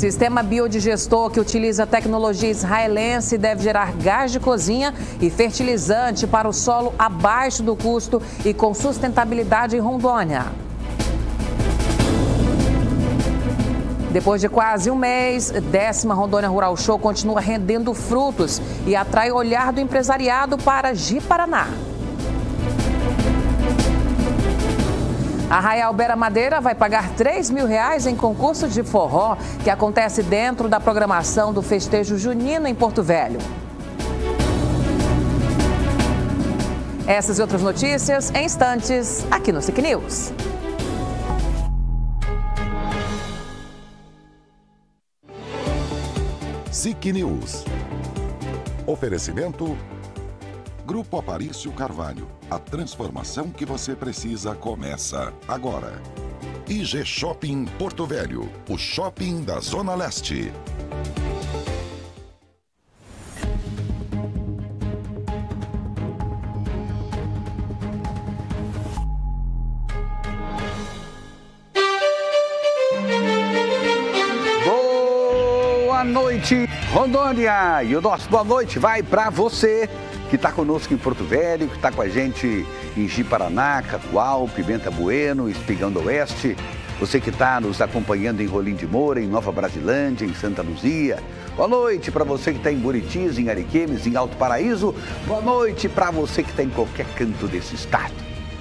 Sistema biodigestor que utiliza tecnologia israelense deve gerar gás de cozinha e fertilizante para o solo abaixo do custo e com sustentabilidade em Rondônia. Depois de quase um mês, décima Rondônia Rural Show continua rendendo frutos e atrai o olhar do empresariado para Ji-Paraná. Arraial Bera Madeira vai pagar 3 mil reais em concurso de forró que acontece dentro da programação do festejo junino em Porto Velho. Essas e outras notícias em instantes aqui no SIC News. SIC News. Oferecimento Grupo Aparício Carvalho. A transformação que você precisa começa agora. IG Shopping Porto Velho, o shopping da Zona Leste. Boa noite, Rondônia! E o nosso boa noite vai para você que está conosco em Porto Velho, que está com a gente em Ji-Paraná, Catual, Pimenta Bueno, Espigão do Oeste. Você que está nos acompanhando em Rolim de Moura, em Nova Brasilândia, em Santa Luzia. Boa noite para você que está em Buritis, em Ariquemes, em Alto Paraíso. Boa noite para você que está em qualquer canto desse estado.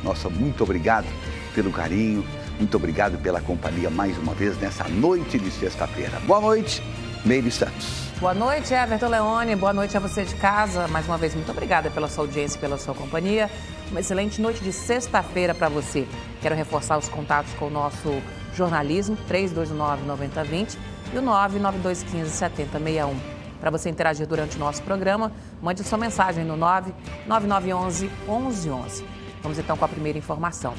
Nossa, muito obrigado pelo carinho, muito obrigado pela companhia mais uma vez nessa noite de sexta-feira. Boa noite, Meire Santos. Boa noite, Everton Leone. Boa noite a você de casa. Mais uma vez, muito obrigada pela sua audiência e pela sua companhia. Uma excelente noite de sexta-feira para você. Quero reforçar os contatos com o nosso jornalismo, 3219-9020 e o 99215-7061. Para você interagir durante o nosso programa, mande sua mensagem no 99911-1111. Vamos então com a primeira informação.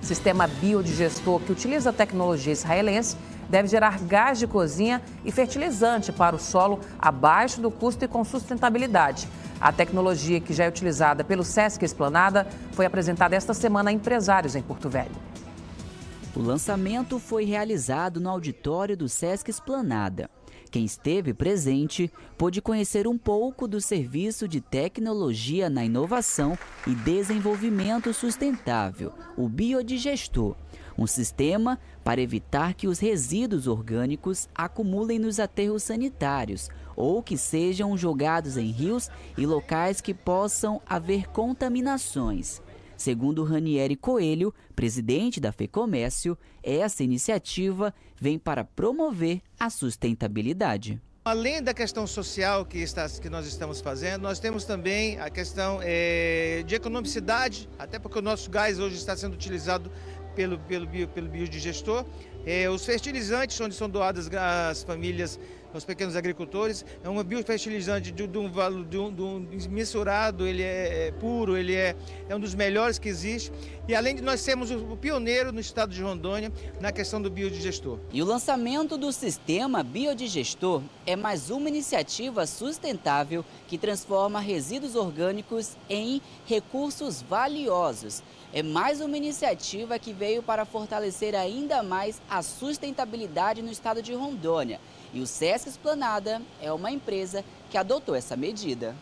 Sistema biodigestor que utiliza a tecnologia israelense deve gerar gás de cozinha e fertilizante para o solo abaixo do custo e com sustentabilidade. A tecnologia que já é utilizada pelo Sesc Esplanada foi apresentada esta semana a empresários em Porto Velho. O lançamento foi realizado no auditório do Sesc Esplanada. Quem esteve presente pôde conhecer um pouco do serviço de tecnologia na inovação e desenvolvimento sustentável, o Biodigestor, um sistema para evitar que os resíduos orgânicos acumulem nos aterros sanitários ou que sejam jogados em rios e locais que possam haver contaminações. Segundo Ranieri Coelho, presidente da FEComércio, essa iniciativa vem para promover a sustentabilidade. Além da questão social que, está, que, nós estamos fazendo, nós temos também a questão é, de economicidade, até porque o nosso gás hoje está sendo utilizado pelo, pelo, pelo biodigestor. É, os fertilizantes, onde são doadas às famílias aos pequenos agricultores. É um biofertilizante de, de, um valor de um, de um mensurado, ele é, é puro, ele é, é um dos melhores que existe. E além de nós sermos o pioneiro no estado de Rondônia na questão do biodigestor. E o lançamento do sistema biodigestor é mais uma iniciativa sustentável que transforma resíduos orgânicos em recursos valiosos. É mais uma iniciativa que veio para fortalecer ainda mais a sustentabilidade no estado de Rondônia. E o Sesc Esplanada é uma empresa que adotou essa medida.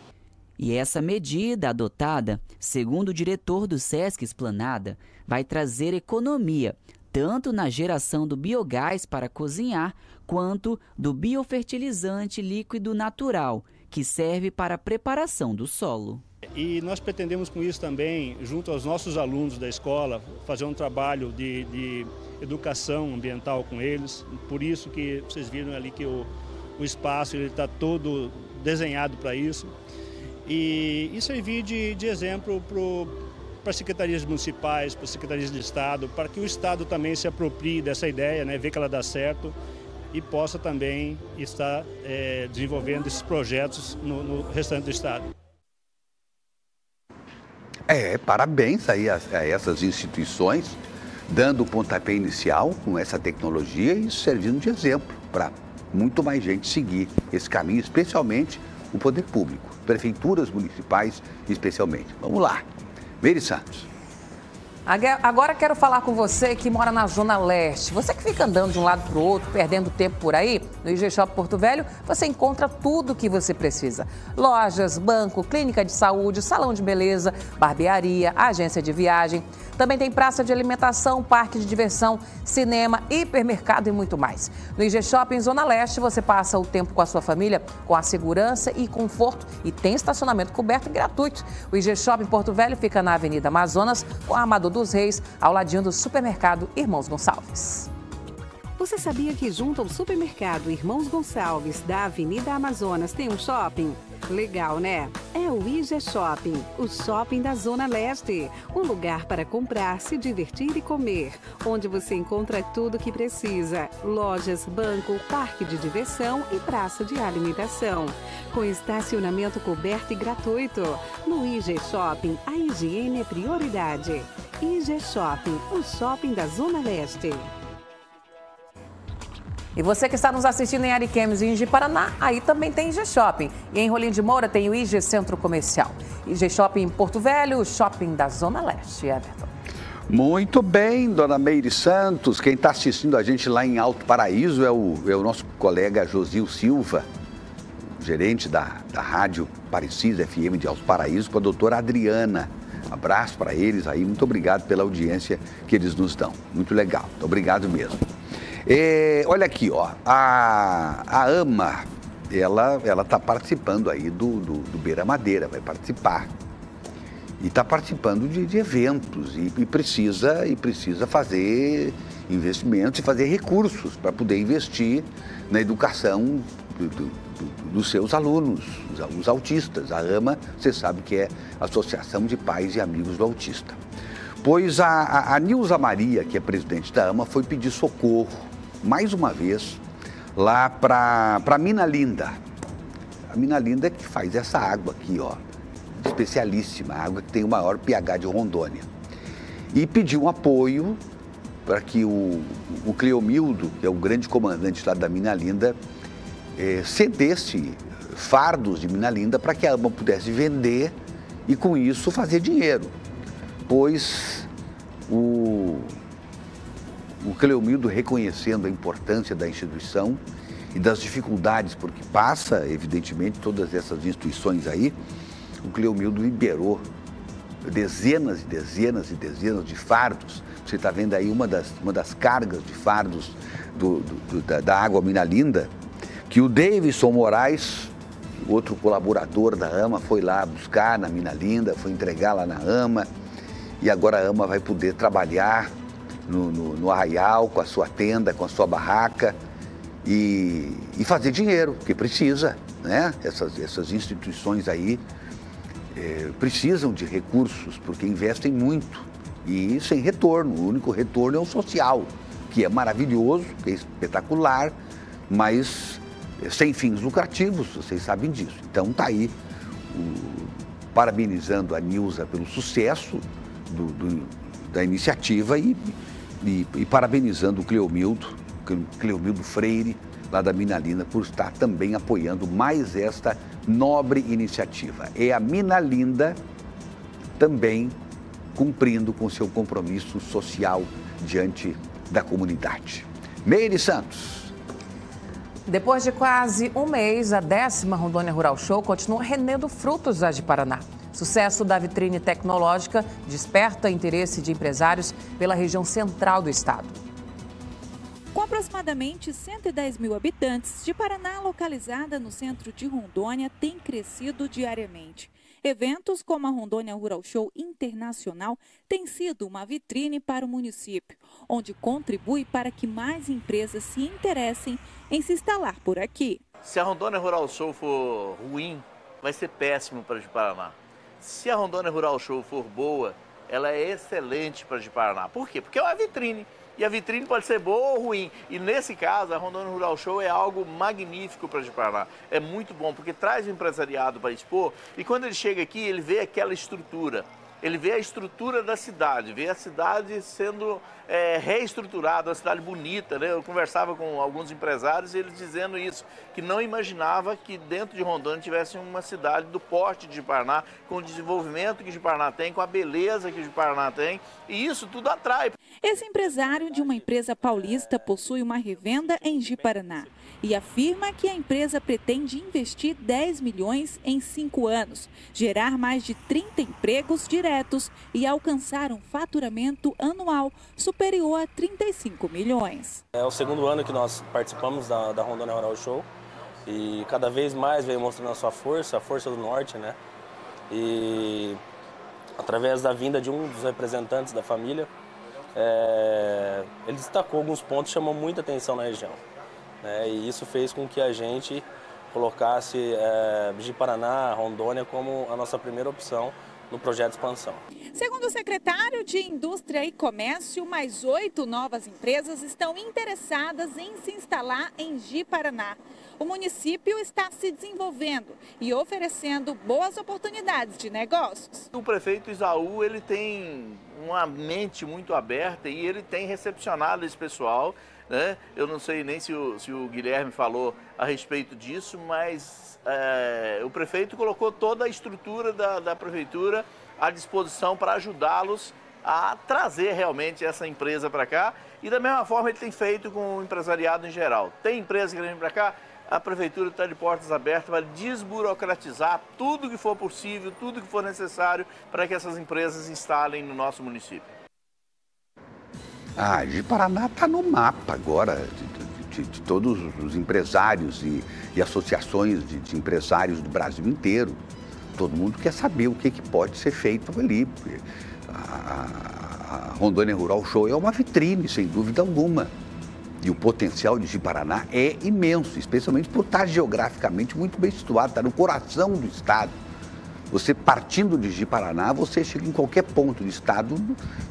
E essa medida adotada, segundo o diretor do Sesc Esplanada, vai trazer economia, tanto na geração do biogás para cozinhar, quanto do biofertilizante líquido natural, que serve para a preparação do solo. E nós pretendemos com isso também, junto aos nossos alunos da escola, fazer um trabalho de, de educação ambiental com eles. Por isso que vocês viram ali que o, o espaço está todo desenhado para isso. E, e servir de, de exemplo para as secretarias municipais, para as secretarias de Estado, para que o Estado também se aproprie dessa ideia, né, ver que ela dá certo e possa também estar é, desenvolvendo esses projetos no, no restante do Estado. É, parabéns aí a, a essas instituições, dando o pontapé inicial com essa tecnologia e servindo de exemplo para muito mais gente seguir esse caminho, especialmente o poder público, prefeituras municipais especialmente. Vamos lá. Meire Santos. Agora quero falar com você que mora na Zona Leste. Você que fica andando de um lado para o outro, perdendo tempo por aí, no IG Shop Porto Velho, você encontra tudo o que você precisa. Lojas, banco, clínica de saúde, salão de beleza, barbearia, agência de viagem. Também tem praça de alimentação, parque de diversão, cinema, hipermercado e muito mais. No IG Shopping Zona Leste, você passa o tempo com a sua família com a segurança e conforto e tem estacionamento coberto e gratuito. O IG Shopping Porto Velho fica na Avenida Amazonas, com a Amador dos Reis, ao ladinho do supermercado Irmãos Gonçalves. Você sabia que junto ao supermercado Irmãos Gonçalves da Avenida Amazonas tem um shopping? Legal, né? É o IG Shopping, o shopping da Zona Leste. Um lugar para comprar, se divertir e comer. Onde você encontra tudo o que precisa: lojas, banco, parque de diversão e praça de alimentação. Com estacionamento coberto e gratuito. No IG Shopping, a higiene é prioridade. IG Shopping, o shopping da Zona Leste. E você que está nos assistindo em Ariquemes e em Paraná, aí também tem IG Shopping. E em Rolim de Moura tem o IG Centro Comercial. IG Shopping em Porto Velho, o shopping da Zona Leste, Everton. Muito bem, dona Meire Santos. Quem está assistindo a gente lá em Alto Paraíso é o, é o nosso colega Josil Silva, gerente da, da Rádio Parecida FM de Alto Paraíso, com a doutora Adriana. Abraço para eles aí, muito obrigado pela audiência que eles nos dão. Muito legal, muito obrigado mesmo. É, olha aqui, ó, a, a AMA, ela ela está participando aí do, do, do, Beira Madeira, vai participar. E está participando de, de eventos e, e, precisa, e precisa fazer investimentos e fazer recursos para poder investir na educação do, dos seus alunos, os, autistas. A AMA, você sabe que é a Associação de Pais e Amigos do Autista. Pois a, a, a Nilza Maria, que é presidente da AMA, foi pedir socorro mais uma vez lá para Mina Linda. A Mina Linda que faz essa água aqui, ó, especialíssima, a água que tem o maior pH de Rondônia. E pediu um apoio para que o, o Cleomildo, que é o grande comandante lá da Mina Linda, eh, cedesse fardos de Mina Linda para que a pudesse vender e com isso fazer dinheiro. Pois o, o Cleomildo reconhecendo a importância da instituição e das dificuldades, porque passa, evidentemente, todas essas instituições aí, o Cleomildo liberou dezenas e dezenas e dezenas de fardos. Você está vendo aí uma das, uma das cargas de fardos do, do, da, da, água Minalinda, que o Davidson Moraes, outro colaborador da AMA, foi lá buscar na Mina Linda, foi entregar lá na AMA, e agora a AMA vai poder trabalhar no, no, no arraial, com a sua tenda, com a sua barraca e, e fazer dinheiro, porque precisa, né? Essas, essas instituições aí é, precisam de recursos, porque investem muito e sem retorno. O único retorno é o social, que é maravilhoso, que é espetacular, mas sem fins lucrativos, vocês sabem disso. Então tá aí, o, parabenizando a Nilza pelo sucesso do, do, da iniciativa e e, e parabenizando o Cleomildo, Cleomildo Freire, lá da Minalina, por estar também apoiando mais esta nobre iniciativa. É a Minalinda também cumprindo com seu compromisso social diante da comunidade. Meire Santos. Depois de quase um mês, a décima Rondônia Rural Show continua rendendo frutos a de Paraná. Sucesso da vitrine tecnológica desperta interesse de empresários pela região central do estado. Com aproximadamente 110 mil habitantes, de Paraná, localizada no centro de Rondônia, tem crescido diariamente. Eventos como a Rondônia Rural Show Internacional têm sido uma vitrine para o município, onde contribui para que mais empresas se interessem em se instalar por aqui. Se a Rondônia Rural Show for ruim, vai ser péssimo para o Paraná. Se a Rondônia Rural Show for boa, ela é excelente para de Paraná. Por quê? Porque é uma vitrine. E a vitrine pode ser boa ou ruim. E nesse caso, a Rondônia Rural Show é algo magnífico para de Paraná. É muito bom, porque traz o empresariado para expor e quando ele chega aqui, ele vê aquela estrutura. Ele vê a estrutura da cidade, vê a cidade sendo é, reestruturada, uma cidade bonita. Né? Eu conversava com alguns empresários e eles dizendo isso, que não imaginava que dentro de Rondônia tivesse uma cidade do porte de Paraná, com o desenvolvimento que Paraná tem, com a beleza que Paraná tem, e isso tudo atrai. Esse empresário de uma empresa paulista possui uma revenda em Ji-Paraná e afirma que a empresa pretende investir 10 milhões em cinco anos, gerar mais de 30 empregos diretos e alcançar um faturamento anual superior a 35 milhões. É o segundo ano que nós participamos da, da Rondônia Rural Show e cada vez mais vem mostrando a sua força, a força do Norte, né? E através da vinda de um dos representantes da família, é, ele destacou alguns pontos que chamam muita atenção na região. Né? E isso fez com que a gente colocasse é, Paraná, Rondônia como a nossa primeira opção no projeto de expansão. Segundo o secretário de Indústria e Comércio, mais oito novas empresas estão interessadas em se instalar em Ji-Paraná. O município está se desenvolvendo e oferecendo boas oportunidades de negócios. O prefeito Isaú ele tem uma mente muito aberta e ele tem recepcionado esse pessoal né? Eu não sei nem se o, se o Guilherme falou a respeito disso, mas é, o prefeito colocou toda a estrutura da, da prefeitura à disposição para ajudá-los a trazer realmente essa empresa para cá. E da mesma forma ele tem feito com o empresariado em geral. Tem empresa que vem para cá, a prefeitura está de portas abertas para desburocratizar tudo que for possível, tudo que for necessário para que essas empresas instalem no nosso município. Ah, de Paraná está no mapa agora de, de, de, todos os empresários e, e associações de, de, empresários do Brasil inteiro. Todo mundo quer saber o que, que pode ser feito ali. A, a Rondônia Rural Show é uma vitrine, sem dúvida alguma. E o potencial de Paraná é imenso, especialmente por estar geograficamente muito bem situado, está no coração do estado. Você partindo de Ji-Paraná, você chega em qualquer ponto do estado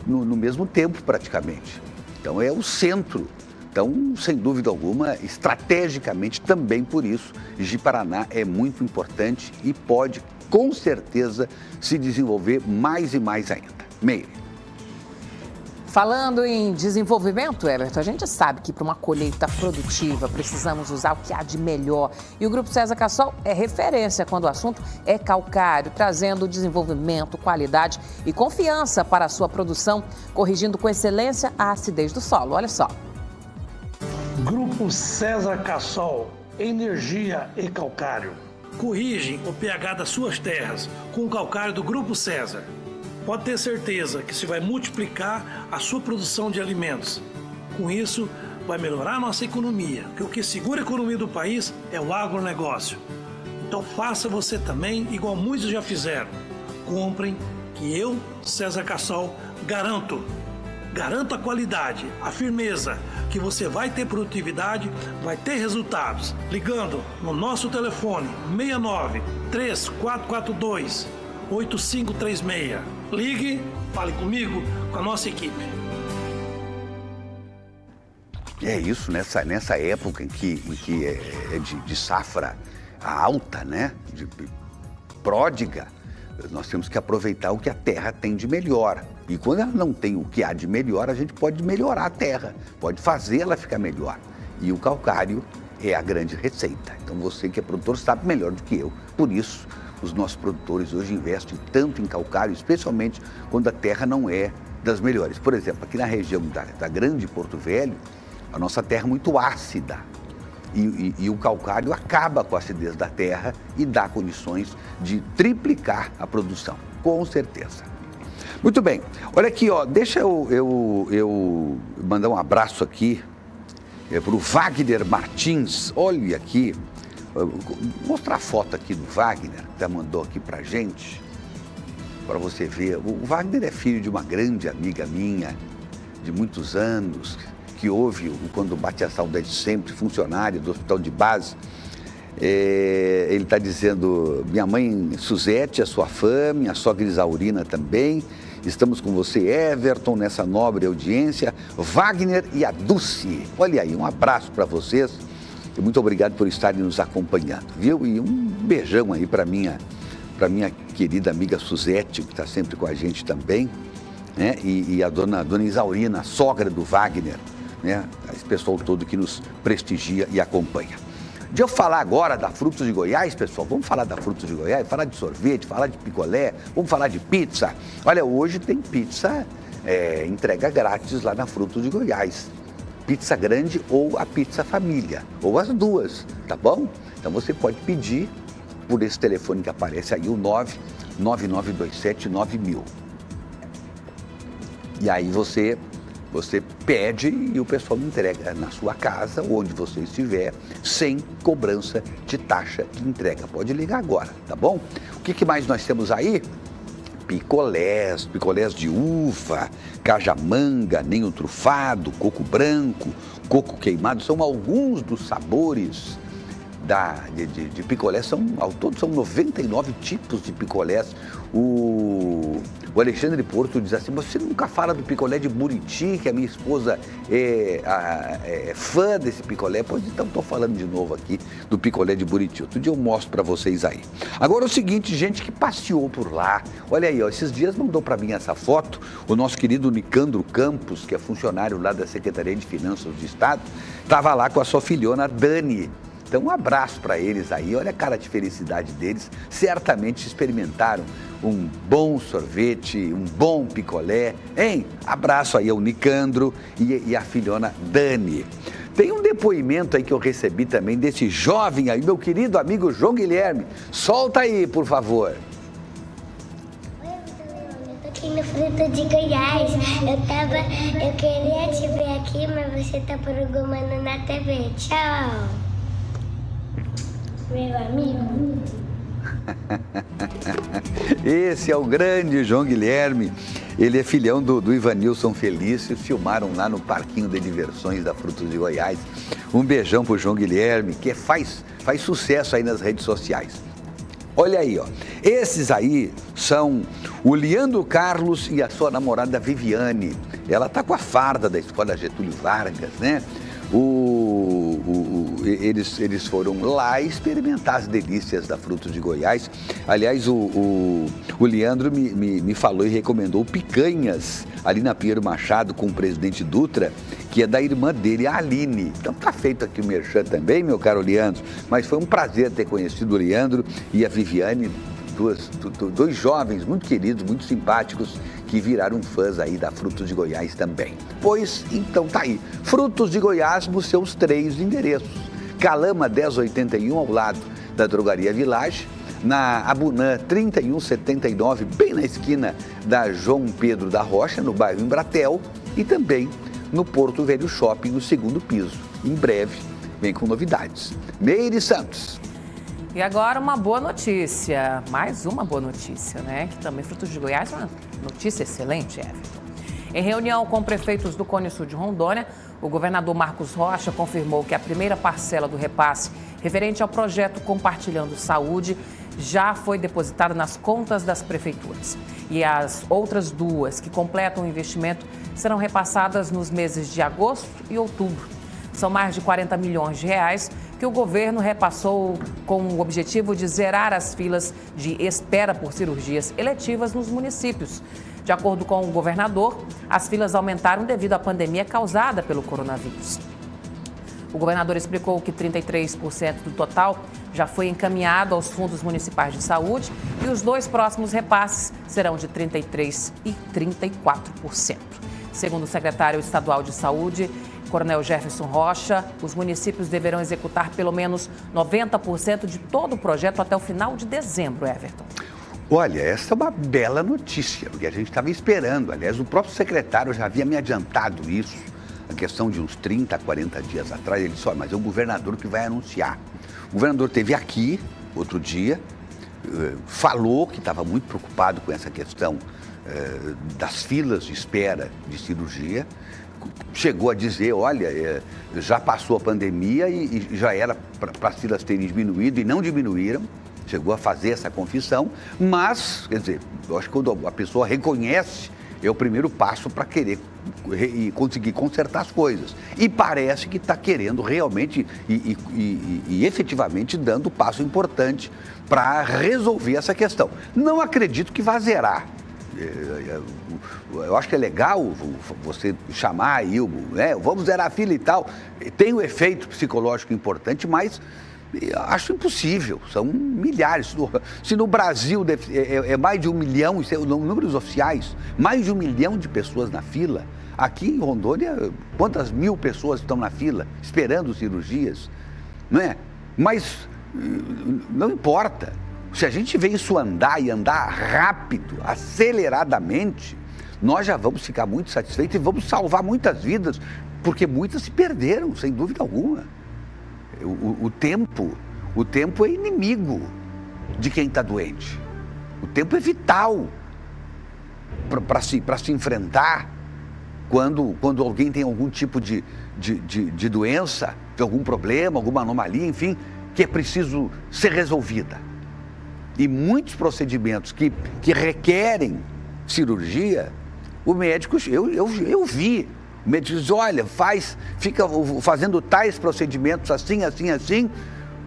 no, no, mesmo tempo, praticamente. Então é o centro. Então, sem dúvida alguma, estrategicamente também por isso, Ji-Paraná é muito importante e pode, com certeza, se desenvolver mais e mais ainda. Meire. Falando em desenvolvimento, Everton, a gente sabe que para uma colheita produtiva precisamos usar o que há de melhor. E o Grupo César Cassol é referência quando o assunto é calcário, trazendo desenvolvimento, qualidade e confiança para a sua produção, corrigindo com excelência a acidez do solo. Olha só. Grupo César Cassol, energia e calcário. Corrigem o pH das suas terras com o calcário do Grupo César pode ter certeza que se vai multiplicar a sua produção de alimentos. Com isso, vai melhorar a nossa economia, porque o que segura a economia do país é o agronegócio. Então faça você também, igual muitos já fizeram. Comprem, que eu, César Cassol, garanto. Garanto a qualidade, a firmeza, que você vai ter produtividade, vai ter resultados. Ligando no nosso telefone 69 3442 8536. Ligue, fale comigo, com a nossa equipe. É isso, nessa, nessa época em que, em que é, é de, de safra alta, né? De, pródiga, nós temos que aproveitar o que a terra tem de melhor. E quando ela não tem o que há de melhor, a gente pode melhorar a terra, pode fazê-la ficar melhor. E o calcário é a grande receita. Então você que é produtor sabe melhor do que eu. Por isso, os nossos produtores hoje investem tanto em calcário, especialmente quando a terra não é das melhores. Por exemplo, aqui na região da, da Grande Porto Velho, a nossa terra é muito ácida. E, e, e, o calcário acaba com a acidez da terra e dá condições de triplicar a produção, com certeza. Muito bem, olha aqui, ó, deixa eu, eu, eu mandar um abraço aqui é, para o Wagner Martins. Olha aqui, mostrar a foto aqui do Wagner, que já mandou aqui pra gente, para você ver. O Wagner é filho de uma grande amiga minha, de muitos anos, que houve quando bate a saudade sempre, funcionário do hospital de base. É, ele está dizendo, minha mãe Suzete, a sua fã, minha sogra Isaurina também. Estamos com você, Everton, nessa nobre audiência. Wagner e a Dulce. Olha aí, um abraço para vocês. E muito obrigado por estarem nos acompanhando, viu? E um beijão aí para minha para minha querida amiga Suzete, que está sempre com a gente também, né? E, e, a dona, dona Isaurina, sogra do Wagner, né? Esse pessoal todo que nos prestigia e acompanha. De eu falar agora da Frutos de Goiás, pessoal, vamos falar da Frutos de Goiás, falar de sorvete, falar de picolé, vamos falar de pizza. Olha, hoje tem pizza é, entrega grátis lá na Frutos de Goiás. Pizza grande ou a pizza família, ou as duas, tá bom? Então você pode pedir por esse telefone que aparece aí, o 99927 9000. E aí você você pede e o pessoal entrega na sua casa, onde você estiver, sem cobrança de taxa de entrega. Pode ligar agora, tá bom? O que, que mais nós temos aí? Picolés, picolés de uva, cajamanga, nenho trufado, coco branco, coco queimado, são alguns dos sabores da, de, de, de picolé. São, ao todo são 99 tipos de picolés. O, o Alexandre Porto diz assim, você nunca fala do picolé de Buriti, que a minha esposa é, a, é fã desse picolé. Pois então estou falando de novo aqui do picolé de Buriti. Outro dia eu mostro para vocês aí. Agora o seguinte, gente que passeou por lá. Olha aí, ó, esses dias mandou para mim essa foto o nosso querido Nicandro Campos, que é funcionário lá da Secretaria de Finanças do Estado, estava lá com a sua filhona Dani. Então, um abraço para eles aí. Olha a cara de felicidade deles. Certamente experimentaram um bom sorvete, um bom picolé. Hein? Abraço aí ao Nicandro e, e a filhona Dani. Tem um depoimento aí que eu recebi também desse jovem aí, meu querido amigo João Guilherme. Solta aí, por favor aqui no Fruto de Goiás. Eu tava. Eu queria te ver aqui, mas você tá programando na TV. Tchau Esse é o grande João Guilherme. Ele é filhão do, do Ivanilson Felício. Filmaram lá no Parquinho de Diversões da Frutos de Goiás. Um beijão pro João Guilherme, que faz, faz sucesso aí nas redes sociais. Olha aí, ó. Esses aí são o Leandro Carlos e a sua namorada Viviane. Ela tá com a farda da Escola Getúlio Vargas, né? O, o, eles, eles foram lá experimentar as delícias da Frutos de Goiás. Aliás, o, o, Leandro me, me, me falou e recomendou picanhas ali na Pinheiro Machado com o presidente Dutra, que é da irmã dele, a Aline. Então tá feito aqui o Merchan também, meu caro Leandro. Mas foi um prazer ter conhecido o Leandro e a Viviane, duas, dois jovens muito queridos, muito simpáticos que viraram fãs aí da Frutos de Goiás também. Pois então tá aí, Frutos de Goiás nos seus três endereços. Calama 1081 ao lado da Drogaria Village, na Abunã 3179, bem na esquina da João Pedro da Rocha, no bairro Embratel, e também no Porto Velho Shopping, no segundo piso. Em breve, vem com novidades. Meire Santos. E agora uma boa notícia, mais uma boa notícia, né? Que também Frutos de Goiás uma notícia excelente, Everton. Em reunião com prefeitos do Cone Sul de Rondônia, o governador Marcos Rocha confirmou que a primeira parcela do repasse referente ao projeto Compartilhando Saúde já foi depositada nas contas das prefeituras. E as outras duas que completam o investimento serão repassadas nos meses de agosto e outubro. São mais de 40 milhões de reais que o governo repassou com o objetivo de zerar as filas de espera por cirurgias eletivas nos municípios. De acordo com o governador, as filas aumentaram devido à pandemia causada pelo coronavírus. O governador explicou que 33% do total já foi encaminhado aos fundos municipais de saúde e os dois próximos repasses serão de 33% e 34%. Segundo o secretário estadual de Saúde, Coronel Jefferson Rocha, os municípios deverão executar pelo menos 90% de todo o projeto até o final de dezembro, Everton. Olha, essa é uma bela notícia, porque a gente estava esperando. Aliás, o próprio secretário já havia me adiantado isso, a questão de uns 30, 40 dias atrás. Ele disse: Olha, mas é o governador que vai anunciar. O governador esteve aqui outro dia, eh, falou que estava muito preocupado com essa questão eh, das filas de espera de cirurgia chegou a dizer, olha, é, já passou a pandemia e já era para as filas terem diminuído e não diminuíram, chegou a fazer essa confissão, mas, quer dizer, eu acho que quando a pessoa reconhece é o primeiro passo para querer e conseguir consertar as coisas. E parece que está querendo realmente e, e, e, e efetivamente dando passo importante para resolver essa questão. Não acredito que vá zerar. É, é, eu acho que é legal você chamar aí, né? vamos zerar a fila e tal. Tem um efeito psicológico importante, mas acho impossível. São milhares. Se no Brasil é, é mais de um milhão, números oficiais, mais de um milhão de pessoas na fila, aqui em Rondônia, quantas mil pessoas estão na fila esperando cirurgias? Não é? Mas não importa. Se a gente vê isso andar e andar rápido, aceleradamente, nós já vamos ficar muito satisfeitos e vamos salvar muitas vidas, porque muitas se perderam, sem dúvida alguma. O, o, tempo, o tempo é inimigo de quem está doente. O tempo é vital para se, se enfrentar quando, quando alguém tem algum tipo de, de, de, de doença, de algum problema, alguma anomalia, enfim, que é preciso ser resolvida. E muitos procedimentos que, que requerem cirurgia, o médico, eu, eu, eu vi. O médico diz, olha, faz, fica fazendo tais procedimentos assim, assim, assim,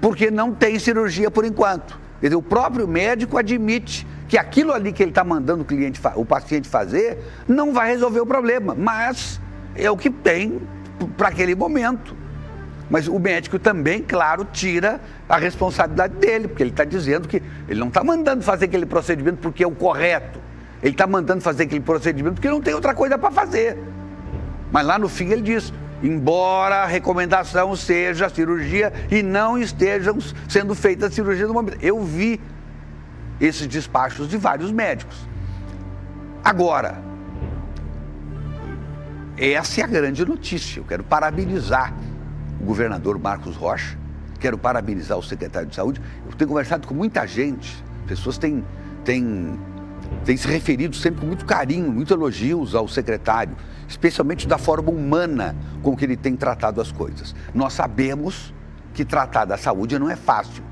porque não tem cirurgia por enquanto. Dizer, o próprio médico admite que aquilo ali que ele está mandando o, cliente, o paciente fazer não vai resolver o problema, mas é o que tem para aquele momento. Mas o médico também, claro, tira a responsabilidade dele, porque ele está dizendo que ele não está mandando fazer aquele procedimento porque é o correto. Ele está mandando fazer aquele procedimento porque não tem outra coisa para fazer. Mas lá no fim ele diz: embora a recomendação seja a cirurgia e não estejam sendo feitas cirurgias no momento. Eu vi esses despachos de vários médicos. Agora, essa é a grande notícia. Eu quero parabenizar o governador Marcos Rocha, quero parabenizar o secretário de Saúde. Eu tenho conversado com muita gente, pessoas têm, têm, têm se referido sempre com muito carinho, muito elogios ao secretário, especialmente da forma humana com que ele tem tratado as coisas. Nós sabemos que tratar da saúde não é fácil.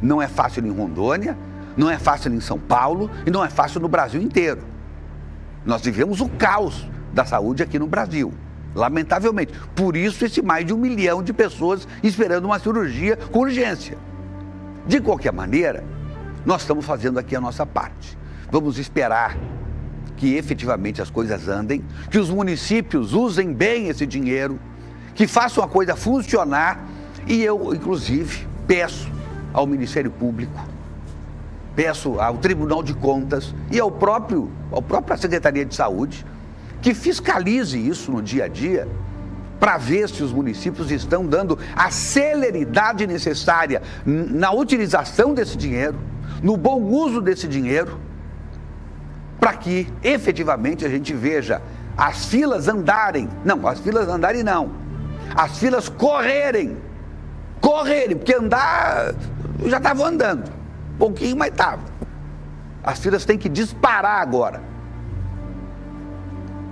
Não é fácil em Rondônia, não é fácil em São Paulo e não é fácil no Brasil inteiro. Nós vivemos o caos da saúde aqui no Brasil. Lamentavelmente. Por isso, esse mais de um milhão de pessoas esperando uma cirurgia com urgência. De qualquer maneira, nós estamos fazendo aqui a nossa parte. Vamos esperar que efetivamente as coisas andem, que os municípios usem bem esse dinheiro, que façam a coisa funcionar. E eu, inclusive, peço ao Ministério Público, peço ao Tribunal de Contas e ao próprio, ao própria Secretaria de Saúde que fiscalize isso no dia a dia para ver se os municípios estão dando a celeridade necessária na utilização desse dinheiro, no bom uso desse dinheiro, para que efetivamente a gente veja as filas andarem. Não, as filas andarem não. As filas correrem. Correrem, porque andar já estavam andando. Pouquinho, mas estava. As filas têm que disparar agora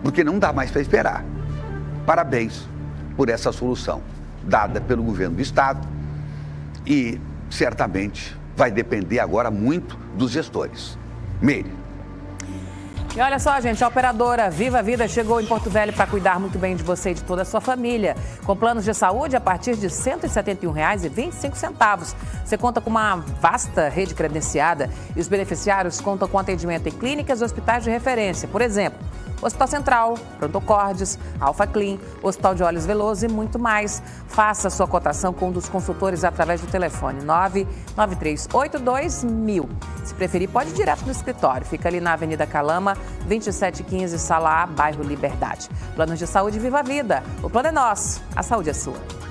porque não dá mais para esperar. Parabéns por essa solução dada pelo governo do Estado e certamente vai depender agora muito dos gestores. Meire. E olha só, gente, a operadora Viva Vida chegou em Porto Velho para cuidar muito bem de você e de toda a sua família. Com planos de saúde a partir de R$ 171,25. Você conta com uma vasta rede credenciada e os beneficiários contam com atendimento em clínicas e hospitais de referência. Por exemplo, Hospital Central, Prontocordes, Alfa Clean, Hospital de Olhos Veloso e muito mais. Faça sua cotação com um dos consultores através do telefone 99382 Se preferir, pode ir direto no escritório. Fica ali na Avenida Calama, 2715, Sala A, bairro Liberdade. Planos de saúde Viva a Vida. O plano é nosso, a saúde é sua.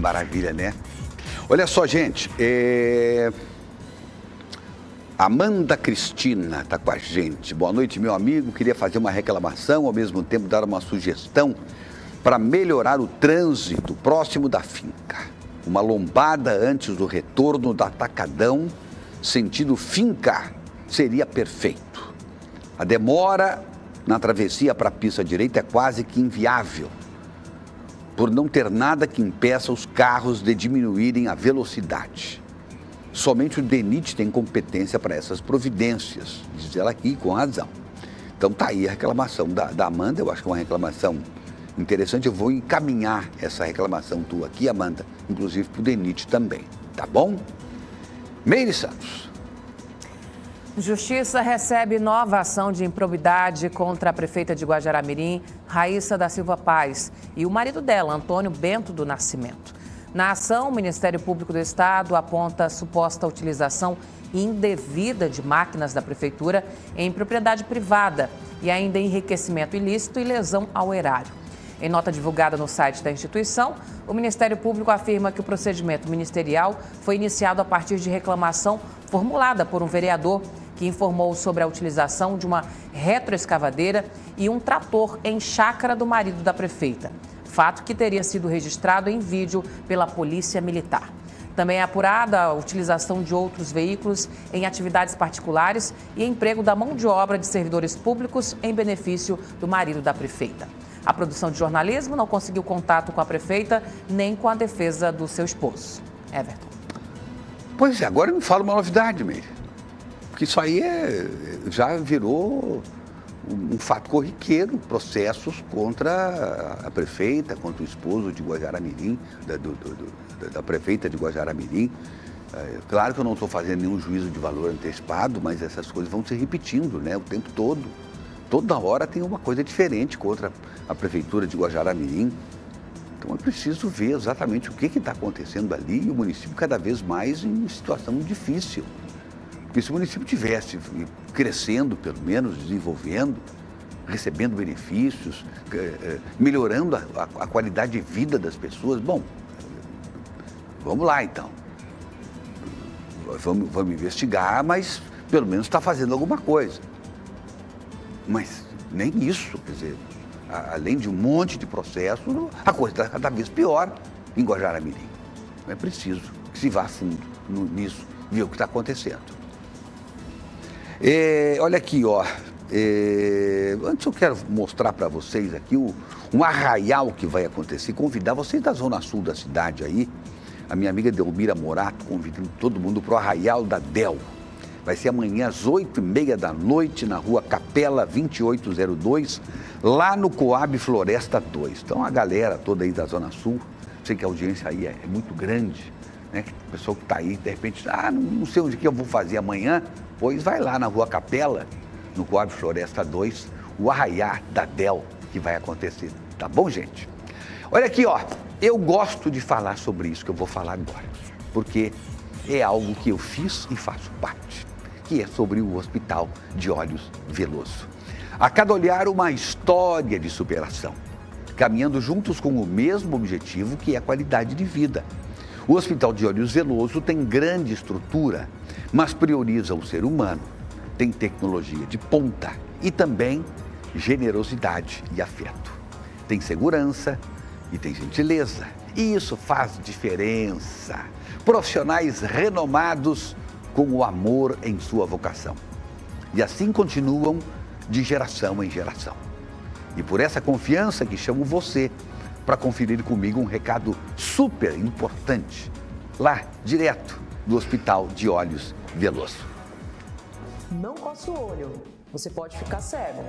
Maravilha, né? Olha só, gente. É... Amanda Cristina está com a gente. Boa noite, meu amigo. Queria fazer uma reclamação, ao mesmo tempo dar uma sugestão para melhorar o trânsito próximo da finca. Uma lombada antes do retorno do atacadão, sentido finca, seria perfeito. A demora na travessia para a pista direita é quase que inviável, por não ter nada que impeça os carros de diminuírem a velocidade. Somente o DENIT tem competência para essas providências, diz ela aqui com razão. Então tá aí a reclamação da, da Amanda, eu acho que é uma reclamação interessante. Eu vou encaminhar essa reclamação tua aqui, Amanda, inclusive para o DENIT também, tá bom? Meire Santos. Justiça recebe nova ação de improbidade contra a prefeita de Guajaramirim, Raíssa da Silva Paz, e o marido dela, Antônio Bento do Nascimento. Na ação, o Ministério Público do Estado aponta suposta utilização indevida de máquinas da prefeitura em propriedade privada e ainda enriquecimento ilícito e lesão ao erário. Em nota divulgada no site da instituição, o Ministério Público afirma que o procedimento ministerial foi iniciado a partir de reclamação formulada por um vereador que informou sobre a utilização de uma retroescavadeira e um trator em chácara do marido da prefeita. Fato que teria sido registrado em vídeo pela Polícia Militar. Também é apurada a utilização de outros veículos em atividades particulares e emprego da mão de obra de servidores públicos em benefício do marido da prefeita. A produção de jornalismo não conseguiu contato com a prefeita nem com a defesa do seu esposo. Everton. Pois é, agora me fala uma novidade, Meire. Porque isso aí é, já virou um fato corriqueiro, processos contra a prefeita, contra o esposo de Guajaramirim, da, do, do, da prefeita de Guajaramirim. É, claro que eu não estou fazendo nenhum juízo de valor antecipado, mas essas coisas vão se repetindo né, o tempo todo. Toda hora tem uma coisa diferente contra a prefeitura de Guajaramirim. Então é preciso ver exatamente o que está acontecendo ali e o município cada vez mais em situação difícil. Porque se o município tivesse crescendo, pelo menos, desenvolvendo, recebendo benefícios, eh, eh, melhorando a, a, qualidade de vida das pessoas, bom, vamos lá então. Vamos, vamos investigar, mas pelo menos está fazendo alguma coisa. Mas nem isso, quer dizer, além de um monte de processos, a coisa está cada vez pior em Guajaramirim. É preciso que se vá a fundo nisso, ver o que está acontecendo. É, olha aqui, ó. É, antes eu quero mostrar para vocês aqui o, um arraial que vai acontecer, convidar vocês da zona sul da cidade aí, a minha amiga Delmira Morato convidando todo mundo para o arraial da Del. Vai ser amanhã às 8h30 da noite na rua Capela 2802, lá no Coab Floresta 2. Então a galera toda aí da Zona Sul, sei que a audiência aí é, é muito grande, né? O pessoal que está aí, de repente, ah, não, não sei onde que eu vou fazer amanhã, pois vai lá na rua Capela, no Coab Floresta 2, o arraiar da Del que vai acontecer. Tá bom, gente? Olha aqui, ó. Eu gosto de falar sobre isso que eu vou falar agora, porque é algo que eu fiz e faço parte, que é sobre o Hospital de Olhos Veloso. A cada olhar, uma história de superação, caminhando juntos com o mesmo objetivo que é a qualidade de vida. O Hospital de Olhos Veloso tem grande estrutura, mas prioriza o ser humano, tem tecnologia de ponta e também generosidade e afeto. Tem segurança e tem gentileza. E isso faz diferença. Profissionais renomados com o amor em sua vocação. E assim continuam de geração em geração. E por essa confiança que chamo você para conferir comigo um recado super importante, lá, direto do Hospital de Olhos Veloso. Não coce o olho, você pode ficar cego.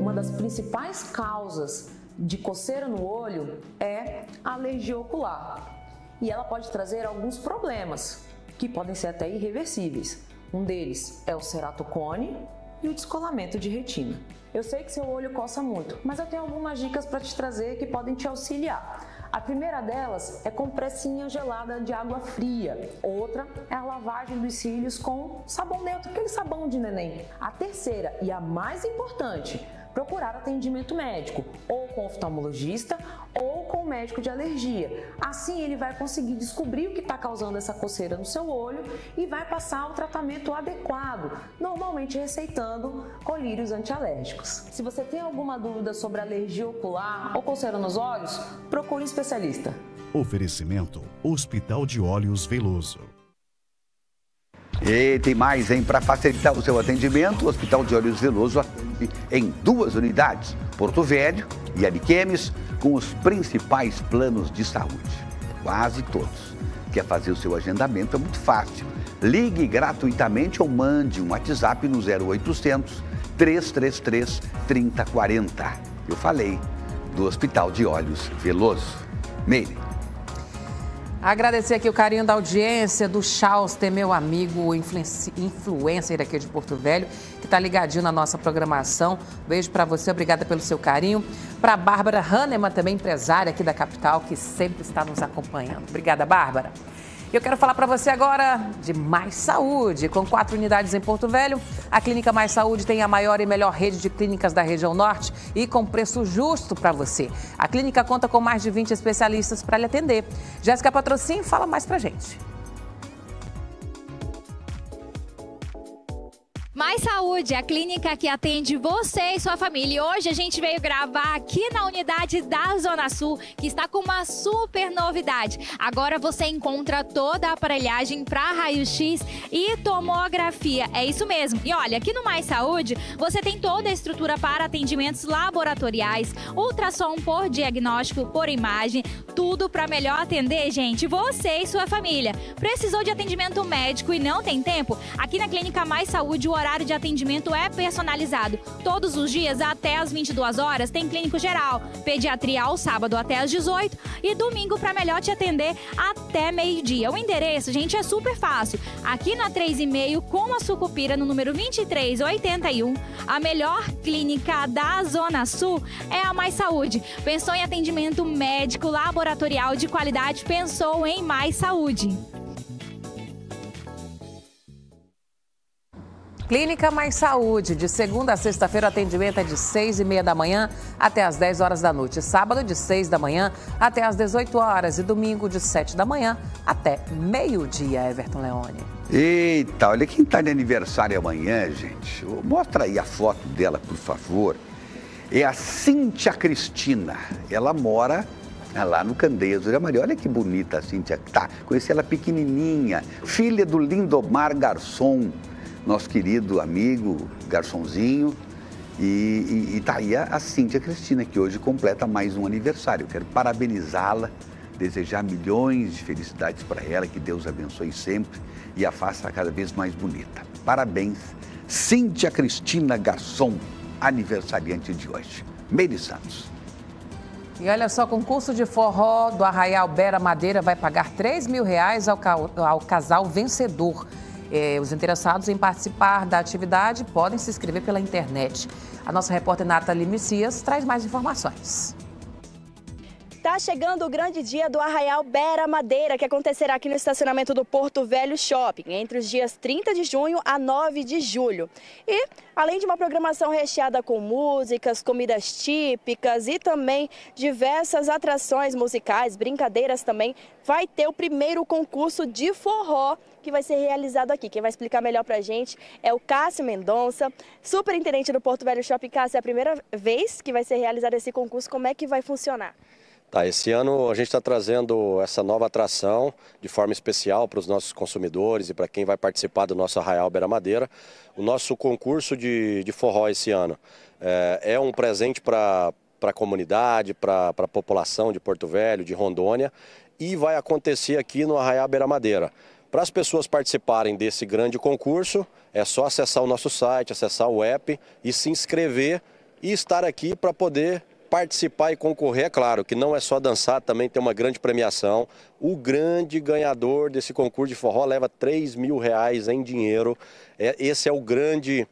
Uma das principais causas de coceira no olho é a alergia ocular. E ela pode trazer alguns problemas que podem ser até irreversíveis. Um deles é o ceratocone e o descolamento de retina. Eu sei que seu olho coça muito, mas eu tenho algumas dicas para te trazer que podem te auxiliar. A primeira delas é compressinha gelada de água fria. Outra é a lavagem dos cílios com sabão neutro, aquele sabão de neném. A terceira e a mais importante procurar atendimento médico, ou com oftalmologista ou com médico de alergia. Assim ele vai conseguir descobrir o que está causando essa coceira no seu olho e vai passar o tratamento adequado, normalmente receitando colírios antialérgicos. Se você tem alguma dúvida sobre alergia ocular ou coceira nos olhos, procure um especialista. Oferecimento Hospital de Olhos Veloso. E tem mais, hein? Para facilitar o seu atendimento, o Hospital de Olhos Veloso atende em duas unidades, Porto Velho e Ariquemes, com os principais planos de saúde. Quase todos. Quer fazer o seu agendamento? É muito fácil. Ligue gratuitamente ou mande um WhatsApp no 0800 333 3040. Eu falei do Hospital de Olhos Veloso. Meire. Agradecer aqui o carinho da audiência do Chauster, meu amigo influencer aqui de Porto Velho, que está ligadinho na nossa programação. Beijo para você, obrigada pelo seu carinho. Para a Bárbara Hahnemann, também empresária aqui da capital, que sempre está nos acompanhando. Obrigada, Bárbara. Eu quero falar para você agora de Mais Saúde. Com quatro unidades em Porto Velho, a Clínica Mais Saúde tem a maior e melhor rede de clínicas da região norte e com preço justo para você. A clínica conta com mais de 20 especialistas para lhe atender. Jéssica Patrocínio fala mais para gente. Mais Saúde, a clínica que atende você e sua família. E hoje a gente veio gravar aqui na unidade da Zona Sul, que está com uma super novidade. Agora você encontra toda a aparelhagem para raio-x e tomografia. É isso mesmo. E olha, aqui no Mais Saúde, você tem toda a estrutura para atendimentos laboratoriais, ultrassom por diagnóstico, por imagem, tudo para melhor atender, gente, você e sua família. Precisou de atendimento médico e não tem tempo? Aqui na Clínica Mais Saúde, o horário de atendimento é personalizado. Todos os dias, até às 22 horas, tem clínico geral, pediatria ao sábado até às 18 e domingo para melhor te atender até meio-dia. O endereço, gente, é super fácil. Aqui na 3,5 com a Sucupira, no número 2381, a melhor clínica da Zona Sul é a Mais Saúde. Pensou em atendimento médico, laboratorial de qualidade, pensou em Mais Saúde. Clínica Mais Saúde, de segunda a sexta-feira, atendimento é de 6 e meia da manhã até as 10 horas da noite. Sábado, de 6 da manhã até as 18 horas. E domingo, de 7 da manhã até meio-dia, Everton Leone. Eita, olha quem está de aniversário amanhã, gente. Mostra aí a foto dela, por favor. É a Cíntia Cristina. Ela mora lá no Candeias Olha, Maria. Olha que bonita a Cíntia. Tá, conheci ela pequenininha, filha do Lindomar Garçom nosso querido amigo Garçonzinho. E, e, e tá aí a, a Cíntia Cristina, que hoje completa mais um aniversário. Quero parabenizá-la, desejar milhões de felicidades para ela, que Deus abençoe sempre e a faça cada vez mais bonita. Parabéns, Cíntia Cristina Garçom, aniversariante de hoje. Meire Santos. E olha só, concurso de forró do Arraial Bera Madeira vai pagar 3 mil reais ao, ao casal vencedor. É, os interessados em participar da atividade podem se inscrever pela internet. A nossa repórter Nathalie Messias traz mais informações. Está chegando o grande dia do Arraial Bera Madeira, que acontecerá aqui no estacionamento do Porto Velho Shopping, entre os dias 30 de junho a 9 de julho. E, além de uma programação recheada com músicas, comidas típicas e também diversas atrações musicais, brincadeiras também, vai ter o primeiro concurso de forró que vai ser realizado aqui. Quem vai explicar melhor para a gente é o Cássio Mendonça, superintendente do Porto Velho Shopping. Cássio, é a primeira vez que vai ser realizado esse concurso, como é que vai funcionar? Tá, esse ano a gente está trazendo essa nova atração de forma especial para os nossos consumidores e para quem vai participar do nosso Arraial Beira Madeira. O nosso concurso de, de forró esse ano é, é um presente para a comunidade, para a população de Porto Velho, de Rondônia, e vai acontecer aqui no Arraial Beira Madeira. Para as pessoas participarem desse grande concurso, é só acessar o nosso site, acessar o app e se inscrever e estar aqui para poder participar e concorrer, é claro, que não é só dançar, também tem uma grande premiação. O grande ganhador desse concurso de forró leva 3 mil reais em dinheiro. É, esse é o grande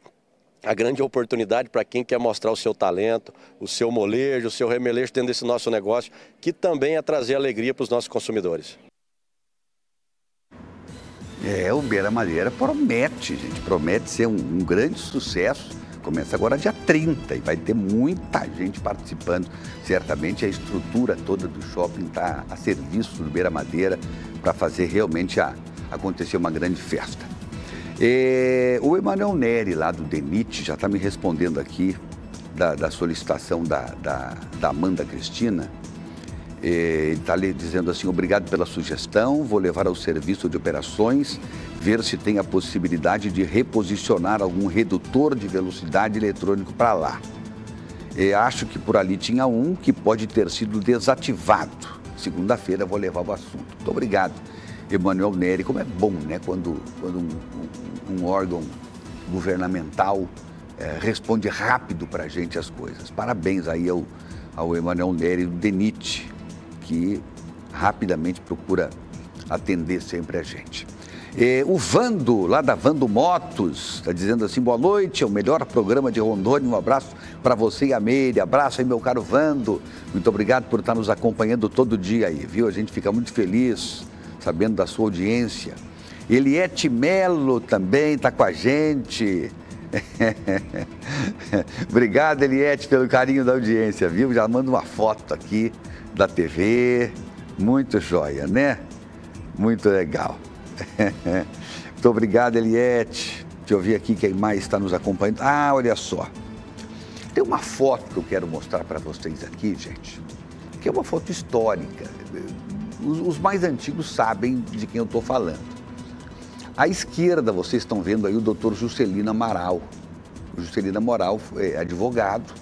a grande oportunidade para quem quer mostrar o seu talento, o seu molejo, o seu remelejo dentro desse nosso negócio, que também é trazer alegria para os nossos consumidores. É, o Beira Madeira promete, gente, promete ser um, um grande sucesso Começa agora dia 30 e vai ter muita gente participando. Certamente a estrutura toda do shopping está a serviço do Beira Madeira para fazer realmente a, acontecer uma grande festa. E, o Emanuel Neri, lá do DENIT, já está me respondendo aqui da, da solicitação da, da, da Amanda Cristina. Ele está ali dizendo assim: obrigado pela sugestão, vou levar ao serviço de operações, ver se tem a possibilidade de reposicionar algum redutor de velocidade eletrônico para lá. E acho que por ali tinha um que pode ter sido desativado. Segunda-feira vou levar o assunto. Muito obrigado, Emanuel Neri. Como é bom, né, quando, quando um, um, um órgão governamental é, responde rápido para a gente as coisas. Parabéns aí ao, ao Emanuel Neri do DENIT, que rapidamente procura atender sempre a gente. O Vando, lá da Vando Motos, está dizendo assim: boa noite, é o melhor programa de Rondônia. Um abraço para você e a Meire. Abraço aí, meu caro Vando. Muito obrigado por estar nos acompanhando todo dia aí, viu? A gente fica muito feliz sabendo da sua audiência. Eliette Melo também está com a gente. Obrigado, Eliette, pelo carinho da audiência, viu? Já manda uma foto aqui da TV. Muito joia, né? Muito legal. Muito obrigado, Eliette. Deixa eu ver aqui quem mais está nos acompanhando. Ah, olha só. Tem uma foto que eu quero mostrar para vocês aqui, gente, que é uma foto histórica. Os, mais antigos sabem de quem eu estou falando. À esquerda, vocês estão vendo aí o doutor Juscelino Amaral. O Juscelino Amaral é advogado,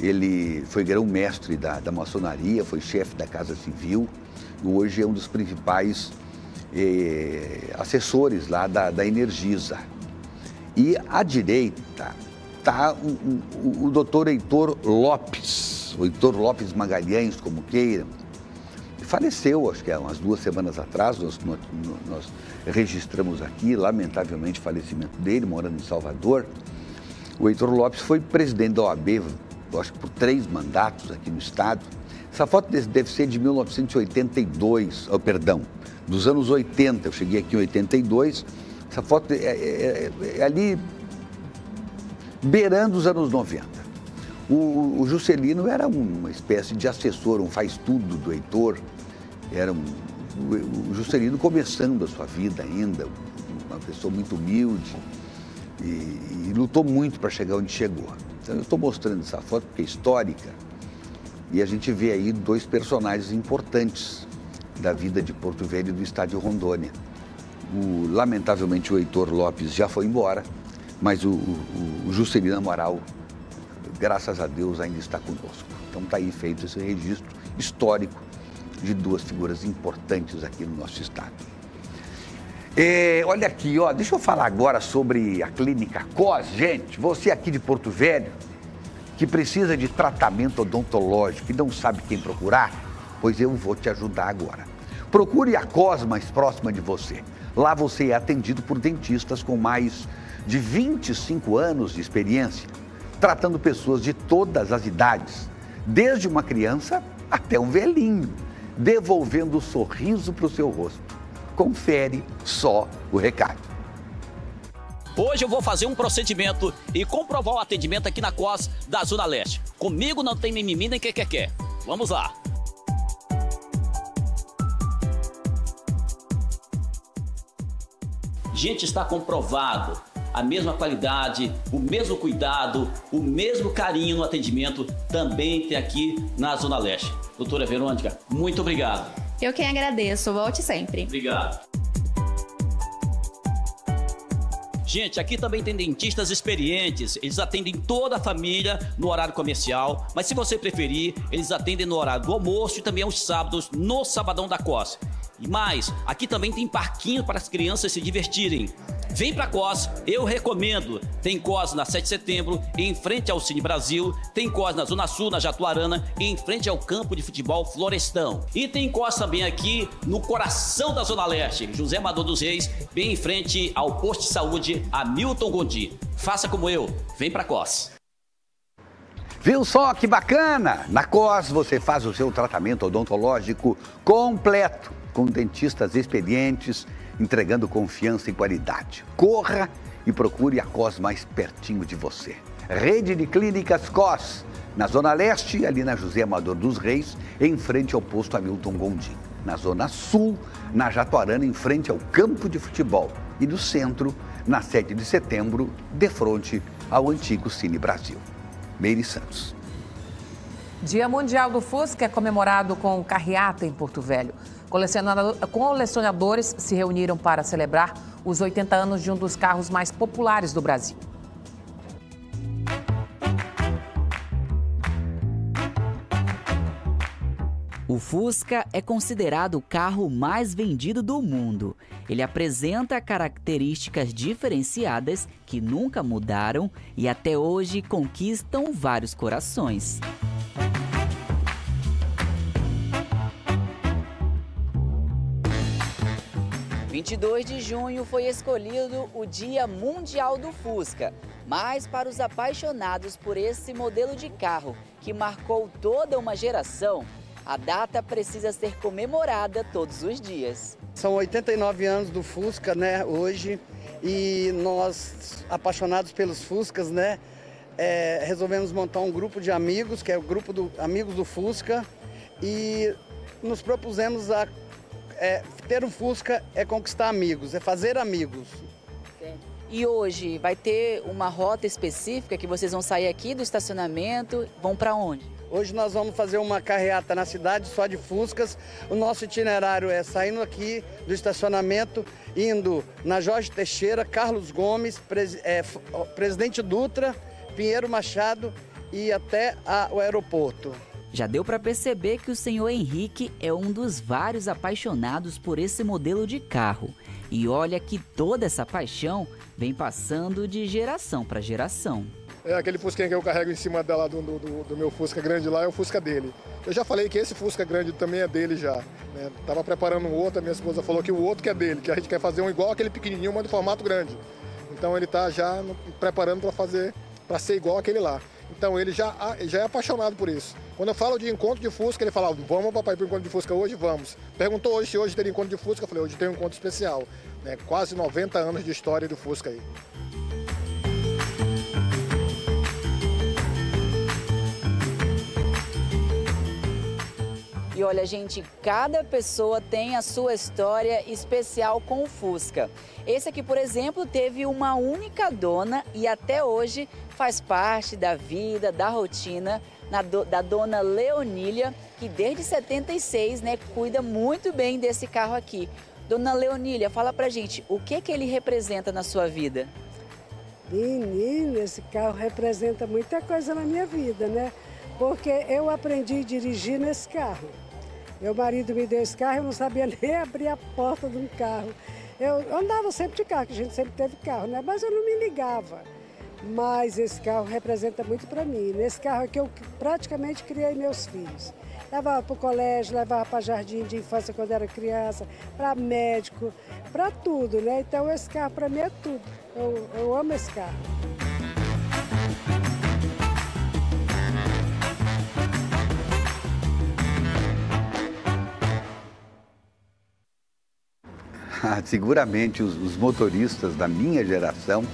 ele foi grão-mestre da, da maçonaria, foi chefe da Casa Civil e hoje é um dos principais eh, assessores lá da, da Energisa. E à direita está um, um, o doutor Heitor Lopes, o Heitor Lopes Magalhães, como queiram. Faleceu, acho que há umas duas semanas atrás, nós, nós registramos aqui, lamentavelmente, o falecimento dele, morando em Salvador. O Heitor Lopes foi presidente da OAB, acho que por três mandatos aqui no Estado. Essa foto deve ser de 1982, oh, perdão, dos anos 80. Eu cheguei aqui em 82. Essa foto é, é, é, é ali beirando os anos 90. O, o, Juscelino era uma espécie de assessor, um faz-tudo do Heitor. Era um, o, o Juscelino começando a sua vida ainda, uma pessoa muito humilde e, e lutou muito para chegar onde chegou. Então eu estou mostrando essa foto porque é histórica e a gente vê aí dois personagens importantes da vida de Porto Velho e do estádio Rondônia. O, lamentavelmente o Heitor Lopes já foi embora, mas o, o, o Juscelino Amaral, graças a Deus, ainda está conosco. Então está aí feito esse registro histórico de duas figuras importantes aqui no nosso estado. É, olha aqui, ó, deixa eu falar agora sobre a clínica COS. Gente, você aqui de Porto Velho, que precisa de tratamento odontológico e não sabe quem procurar, pois eu vou te ajudar agora. Procure a COS mais próxima de você. Lá você é atendido por dentistas com mais de 25 anos de experiência, tratando pessoas de todas as idades, desde uma criança até um velhinho, devolvendo o sorriso para o seu rosto confere só o recado. Hoje eu vou fazer um procedimento e comprovar o atendimento aqui na COS da Zona Leste. Comigo não tem mimimi nem que quer quer. Vamos lá. Gente, está comprovado a mesma qualidade, o mesmo cuidado, o mesmo carinho no atendimento também tem aqui na Zona Leste. Doutora Verônica, muito obrigado. Eu quem agradeço. Volte sempre. Obrigado. Gente, aqui também tem dentistas experientes. Eles atendem toda a família no horário comercial. Mas se você preferir, eles atendem no horário do almoço e também aos sábados no Sabadão da Costa. E mais, aqui também tem parquinho para as crianças se divertirem. Vem pra COS, eu recomendo. Tem COS na 7 de setembro, em frente ao Cine Brasil. Tem COS na Zona Sul, na Jatuarana, em frente ao campo de futebol Florestão. E tem COS também aqui no coração da Zona Leste, José Amador dos Reis, bem em frente ao posto de saúde Hamilton Gondi. Faça como eu, vem pra COS. Viu só que bacana? Na COS você faz o seu tratamento odontológico completo com dentistas experientes, entregando confiança e qualidade. Corra e procure a COS mais pertinho de você. Rede de Clínicas COS, na Zona Leste, ali na José Amador dos Reis, em frente ao posto Hamilton Gondim. Na Zona Sul, na Jatuarana, em frente ao campo de futebol. E no centro, na 7 de setembro, de frente ao antigo Cine Brasil. Meire Santos. Dia Mundial do Fusca é comemorado com carreata em Porto Velho. Colecionadores se reuniram para celebrar os 80 anos de um dos carros mais populares do Brasil. O Fusca é considerado o carro mais vendido do mundo. Ele apresenta características diferenciadas que nunca mudaram e até hoje conquistam vários corações. 22 de junho foi escolhido o Dia Mundial do Fusca, mas para os apaixonados por esse modelo de carro que marcou toda uma geração, a data precisa ser comemorada todos os dias. São 89 anos do Fusca, né, hoje, e nós, apaixonados pelos Fuscas, né, é, resolvemos montar um grupo de amigos, que é o grupo do Amigos do Fusca, e nos propusemos a é, ter um Fusca é conquistar amigos, é fazer amigos. E hoje vai ter uma rota específica que vocês vão sair aqui do estacionamento, vão para onde? Hoje nós vamos fazer uma carreata na cidade só de Fuscas. O nosso itinerário é saindo aqui do estacionamento, indo na Jorge Teixeira, Carlos Gomes, Pres, é, Presidente Dutra, Pinheiro Machado e até a, o aeroporto. Já deu para perceber que o senhor Henrique é um dos vários apaixonados por esse modelo de carro. E olha que toda essa paixão vem passando de geração para geração. É aquele Fusquinha que eu carrego em cima dela do, do, do, meu Fusca grande lá, é o Fusca dele. Eu já falei que esse Fusca grande também é dele já. Né? Tava preparando um outro, a minha esposa falou que o outro que é dele, que a gente quer fazer um igual aquele pequenininho, mas de formato grande. Então ele tá já preparando para fazer, para ser igual aquele lá. Então ele já, já é apaixonado por isso. Quando eu falo de encontro de Fusca, ele fala, vamos papai para o encontro de Fusca hoje? Vamos. Perguntou hoje se hoje teria encontro de Fusca, eu falei, hoje tem um encontro especial. Né? Quase 90 anos de história do Fusca aí. E olha, gente, cada pessoa tem a sua história especial com o Fusca. Esse aqui, por exemplo, teve uma única dona e até hoje faz parte da vida, da rotina da dona Leonília, que desde 76, né, cuida muito bem desse carro aqui. Dona Leonília, fala pra gente, o que que ele representa na sua vida? Menina, esse carro representa muita coisa na minha vida, né? Porque eu aprendi a dirigir nesse carro. Meu marido me deu esse carro, eu não sabia nem abrir a porta de um carro. Eu andava sempre de carro, que a gente sempre teve carro, né? Mas eu não me ligava. Mas esse carro representa muito para mim. Nesse carro aqui eu praticamente criei meus filhos. Levava para o colégio, levava para jardim de infância quando era criança, para médico, para tudo, né? Então esse carro para mim é tudo. Eu, eu amo esse carro. seguramente os, os, motoristas da minha geração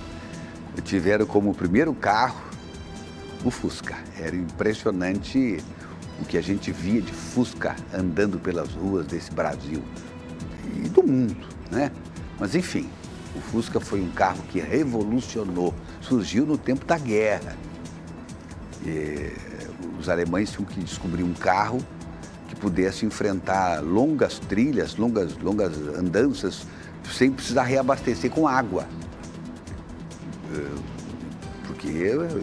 tiveram como primeiro carro o Fusca. Era impressionante o que a gente via de Fusca andando pelas ruas desse Brasil e do mundo, né? Mas enfim, o Fusca foi um carro que revolucionou, surgiu no tempo da guerra. E os alemães tinham que descobrir um carro que pudesse enfrentar longas trilhas, longas, longas andanças, sem precisar reabastecer com água. Eh, porque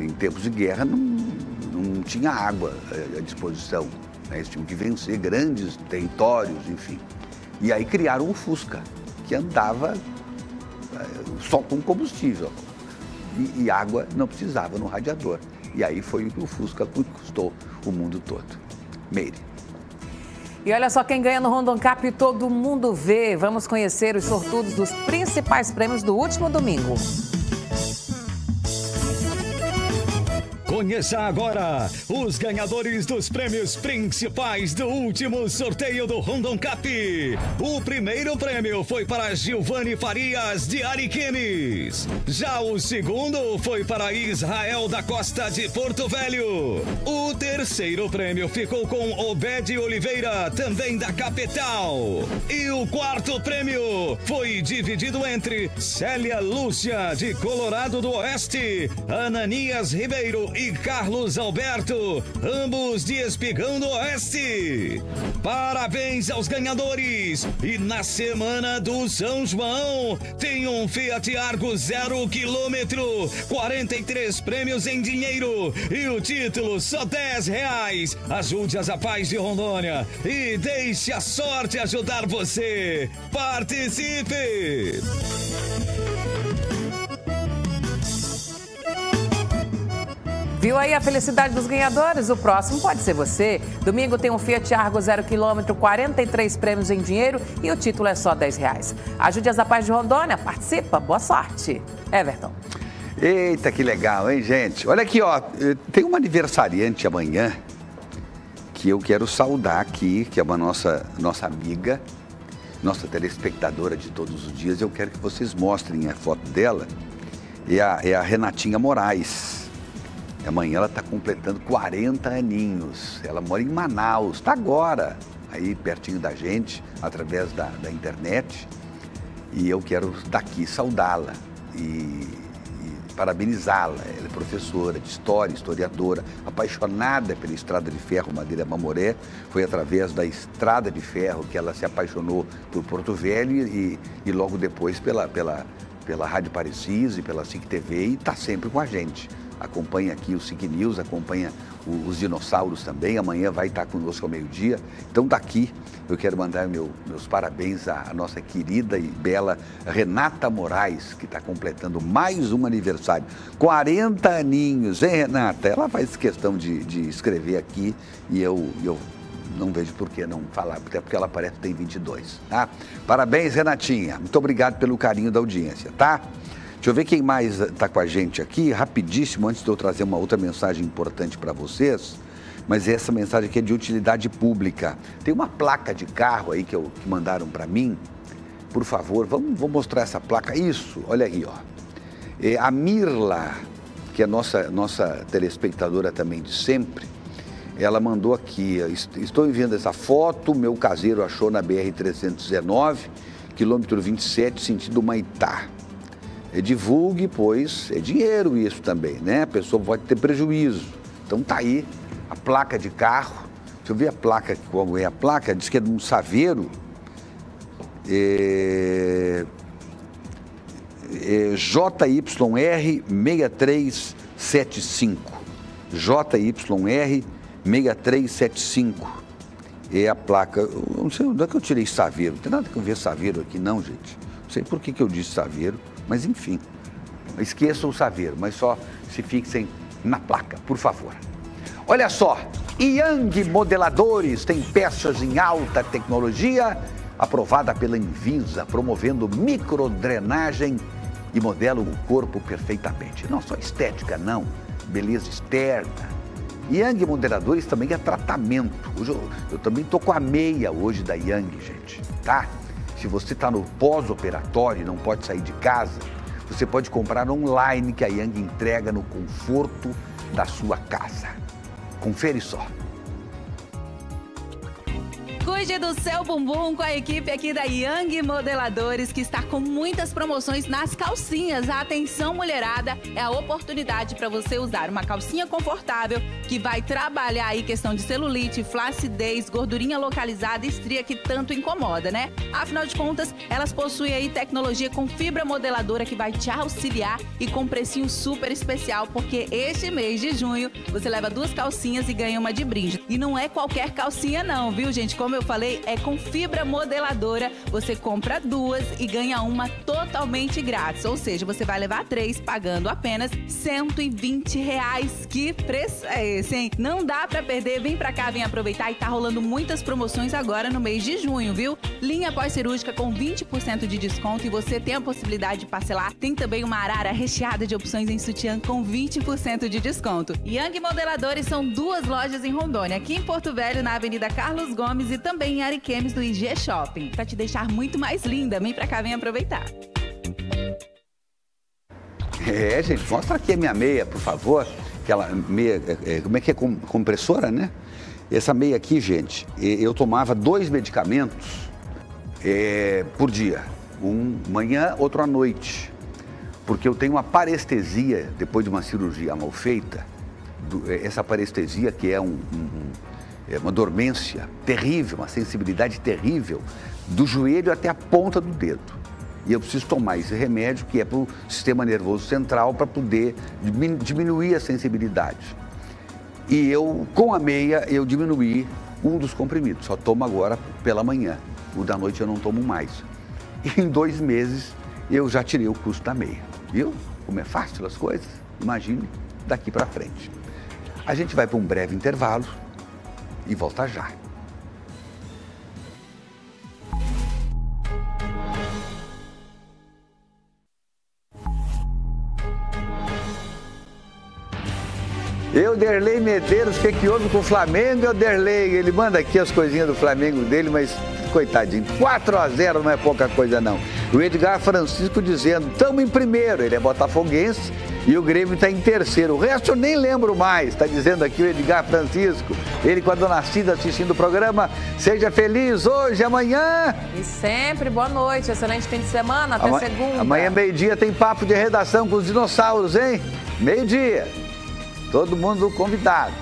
em tempos de guerra não, não tinha água à disposição. Né? Eles tinham que vencer grandes territórios, enfim. E aí criaram o Fusca, que andava eh, só com combustível. E, e água não precisava no radiador. E aí foi o que Fusca conquistou o mundo todo. Meire. E olha só quem ganha no Rondon Cap todo mundo vê. Vamos conhecer os sortudos dos principais prêmios do último domingo. Conheça agora os ganhadores dos prêmios principais do último sorteio do Rondon Cup. O primeiro prêmio foi para Giovanni Farias de Ariquemes. Já o segundo foi para Israel da Costa de Porto Velho. O terceiro prêmio ficou com Obed Oliveira, também da capital. E o quarto prêmio foi dividido entre Célia Lúcia de Colorado do Oeste, Ananias Ribeiro e Carlos Alberto, ambos de Espigão do Oeste. Parabéns aos ganhadores! E na semana do São João tem um Fiat Argo zero quilômetro, 43 prêmios em dinheiro e o título só 10 reais. Ajude as Paz de Rondônia e deixe a sorte ajudar você. Participe! Viu aí a felicidade dos ganhadores? O próximo pode ser você. Domingo tem um Fiat Argo 0 km, 43 prêmios em dinheiro e o título é só 10 reais. Ajude as Paz de Rondônia, participa, boa sorte. Everton. Eita, que legal, hein, gente? Olha aqui, ó, tem uma aniversariante amanhã que eu quero saudar aqui, que é uma nossa, nossa amiga, nossa telespectadora de todos os dias. Eu quero que vocês mostrem a foto dela. É a, é a Renatinha Moraes. Amanhã ela está completando 40 aninhos. Ela mora em Manaus, está agora, aí pertinho da gente, através da, da internet. E eu quero daqui saudá-la e, e parabenizá-la. Ela é professora de história, historiadora, apaixonada pela Estrada de Ferro Madeira Mamoré. Foi através da Estrada de Ferro que ela se apaixonou por Porto Velho e, e logo depois pela, pela, pela Rádio Parecis e pela SIC TV e está sempre com a gente acompanha aqui o SIC News, acompanha os dinossauros também. Amanhã vai estar conosco ao meio-dia. Então, daqui, eu quero mandar meu, meus parabéns à nossa querida e bela Renata Moraes, que está completando mais um aniversário. 40 aninhos, hein, Renata? Ela faz questão de, de escrever aqui e eu, eu não vejo por que não falar, até porque ela parece que tem 22, tá? Parabéns, Renatinha. Muito obrigado pelo carinho da audiência, tá? Deixa eu ver quem mais está com a gente aqui, rapidíssimo, antes de eu trazer uma outra mensagem importante para vocês. Mas essa mensagem aqui é de utilidade pública. Tem uma placa de carro aí que, eu, que mandaram para mim. Por favor, vamos, vamos mostrar essa placa. Isso, olha aí, ó. É, a Mirla, que é nossa, nossa telespectadora também de sempre, ela mandou aqui, estou enviando essa foto, meu caseiro achou na BR-319, quilômetro 27, sentido Maitá. Divulgue, pois é dinheiro isso também, né? A pessoa pode ter prejuízo. Então tá aí a placa de carro. Deixa eu ver a placa, qual é a placa, diz que é de um saveiro. É, é JYR 6375. JYR 6375. É a placa. Eu não sei onde é que eu tirei Saveiro. Não tem nada a ver Saveiro aqui, não, gente. Não sei por que, que eu disse Saveiro. Mas enfim, esqueçam o saveiro, mas só se fixem na placa, por favor. Olha só, Yang Modeladores tem peças em alta tecnologia, aprovada pela Invisa, promovendo microdrenagem e modela o corpo perfeitamente. Não só estética, não, beleza externa. Yang Modeladores também é tratamento. Hoje eu, eu também tô com a meia hoje da Yang, gente, tá? Se você está no pós-operatório e não pode sair de casa, você pode comprar online que a Yang entrega no conforto da sua casa. Confere só. Cuide do seu bumbum com a equipe aqui da Young Modeladores, que está com muitas promoções nas calcinhas. Atenção, mulherada, é a oportunidade para você usar uma calcinha confortável que vai trabalhar aí questão de celulite, flacidez, gordurinha localizada e estria que tanto incomoda, né? Afinal de contas, elas possuem aí tecnologia com fibra modeladora que vai te auxiliar e com precinho super especial, porque este mês de junho você leva duas calcinhas e ganha uma de brinde. E não é qualquer calcinha não, viu, gente? Como como eu falei, é com fibra modeladora. Você compra duas e ganha uma totalmente grátis. Ou seja, você vai levar três pagando apenas 120 reais. Que preço é esse, hein? Não dá pra perder, vem pra cá, vem aproveitar e tá rolando muitas promoções agora no mês de junho, viu? Linha pós-cirúrgica com 20% de desconto e você tem a possibilidade de parcelar. Tem também uma arara recheada de opções em sutiã com 20% de desconto. Young Modeladores são duas lojas em Rondônia, aqui em Porto Velho, na Avenida Carlos Gomes e também em Ariquemes do IG Shopping. Pra te deixar muito mais linda, vem pra cá, vem aproveitar. É, gente, mostra aqui a minha meia, por favor. Aquela meia, é, é, como é que é? Com- Compressora, né? Essa meia aqui, gente, eu tomava dois medicamentos é, por dia. Um manhã, outro à noite. Porque eu tenho uma parestesia depois de uma cirurgia mal feita. do- é, essa parestesia que é um- um- uma dormência terrível, uma sensibilidade terrível, do joelho até a ponta do dedo. E eu preciso tomar esse remédio que é para o sistema nervoso central para poder dimin- diminuir a sensibilidade. E eu, com a meia, eu diminuí um dos comprimidos. Só tomo agora pela manhã. O da noite eu não tomo mais. E em dois meses eu já tirei o custo da meia. Viu? Como é fácil as coisas? Imagine daqui para frente. A gente vai para um breve intervalo e volta já. Eu, Derlei Medeiros, o que, que houve com o Flamengo? Eu, Derlei, ele manda aqui as coisinhas do Flamengo dele, mas coitadinho, 4 a 0 não é pouca coisa não. O Edgar Francisco dizendo, estamos em primeiro, ele é botafoguense e o Grêmio está em terceiro. O resto eu nem lembro mais, está dizendo aqui o Edgar Francisco. Ele com a dona Cida assistindo o programa. Seja feliz hoje, amanhã. E sempre, boa noite, excelente fim de semana, até Ama- segunda. Amanhã, meio-dia, tem papo de redação com os dinossauros, hein? Meio-dia. Todo mundo convidado.